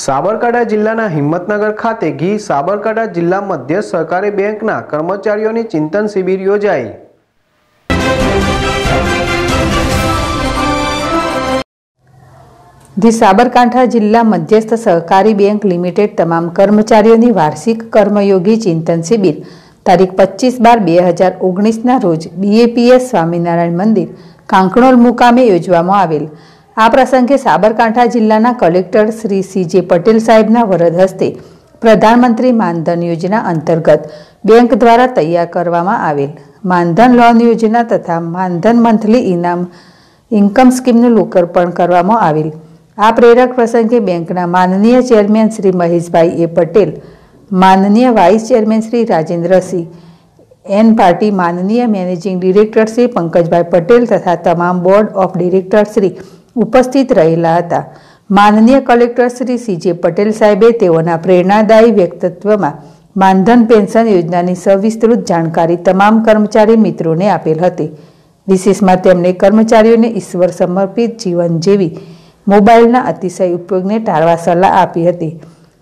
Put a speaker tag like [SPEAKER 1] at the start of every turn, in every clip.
[SPEAKER 1] સાબરકાંઠા જિલ્લાના હિંમતનગર ખાતે ઘી સાબરકાંઠા જિલ્લા મધ્ય સહકારી બેંકના કર્મચારીઓની ચિંતન શિબિર યોજાઈ.
[SPEAKER 2] ધી સાબરકાંઠા જિલ્લા મધ્યસ્થ સહકારી બેંક લિમિટેડ તમામ કર્મચારીઓની વાર્ષિક કર્મયોગી ચિંતન શિબિર તારીખ પચીસ બાર બે હજાર ઓગણીસના રોજ બીએપીએસ સ્વામિનારાયણ મંદિર, કાંકણોલ મુકામે યોજવામાં આવેલ. આ પ્રસંગે સાબરકાંઠા જિલ્લાના કલેક્ટર શ્રી સીજે પટેલ સાહેબના વરદ હસ્તે પ્રધાનમંત્રી માનધન યોજના અંતર્ગત બેંક દ્વારા તૈયાર કરવામાં આવેલ માનધન લોન યોજના તથા માનધન મંથલી ઇનામ ઇન્કમ સ્કીમનું લોકાર્પણ કરવામાં આવેલ. આ પ્રેરક પ્રસંગે બેંકના માનનીય ચેરમેન શ્રી મહેશભાઈ એ પટેલ, માનનીય vice chairman Shri Rajendrasinh, N પાર્ટી માનનીય મેનેજિંગ ડિરેક્ટર શ્રી પંકજભાઈ પટેલ તથા તમામ બોર્ડ ઓફ ડિરેક્ટર શ્રી ઉપસ્થિત રહેલા હતા. માનનીય કલેક્ટર શ્રી સીજે પટેલ સાહેબે તેઓના પ્રેરણાદાયી વ્યક્તિત્વમાં માનધન પેન્શન યોજનાની સવિસ્તૃત જાણકારી તમામ કર્મચારી મિત્રોને આપેલ હતી. વિશેષમાં તેમણે કર્મચારીઓને ઈશ્વર સમર્પિત જીવન જેવી મોબાઈલના અતિશય ઉપયોગને ટાળવા સલાહ આપી હતી.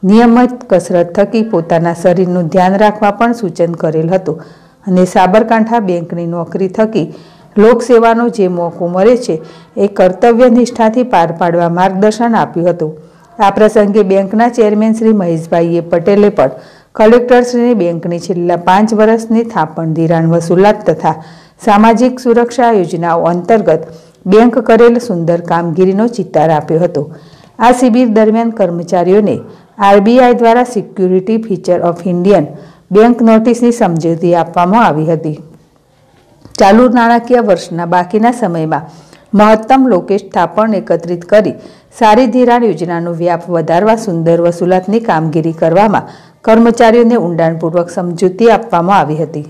[SPEAKER 2] નિયમિત કસરત થકી પોતાના શરીરનું ધ્યાન રાખવા પણ સૂચન કરેલ હતું અને સાબરકાંઠા બેંકની નોકરી થકી લોકસેવાનો જે મોકો મળે છે, એ કર્તવ્ય નિષ્ઠાથી પાર પાડવા માર્ગદર્શન આપ્યું હતું. આ પ્રસંગે બેંકના ચેરમેન શ્રી મહેશભાઈએ પટેલે પણ કલેક્ટરશ્રીની બેંકની છેલ્લા પાંચ વર્ષની થાપણ ધિરાણ વસૂલાત તથા સામાજિક સુરક્ષા યોજનાઓ અંતર્ગત બેંક કરેલ સુંદર કામગીરીનો ચિતાર આપ્યો હતો. આ શિબિર દરમિયાન કર્મચારીઓને આરબીઆઈ દ્વારા security feature of Indian bank નોટિસની સમજૂતી આપવામાં આવી હતી. ચાલુ નાણાકીય વર્ષના બાકીના સમયમાં મહત્તમ લોકેશ થાપણ એકત્રિત કરી સારી ધિરાણ યોજનાનો વ્યાપ વધારવા સુંદર વસૂલાતની કામગીરી કરવામાં કર્મચારીઓને ઊંડાણપૂર્વક સમજૂતી આપવામાં આવી હતી.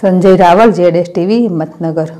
[SPEAKER 2] સંજય રાવલ જેડએસ ટીવી, હિંમતનગર.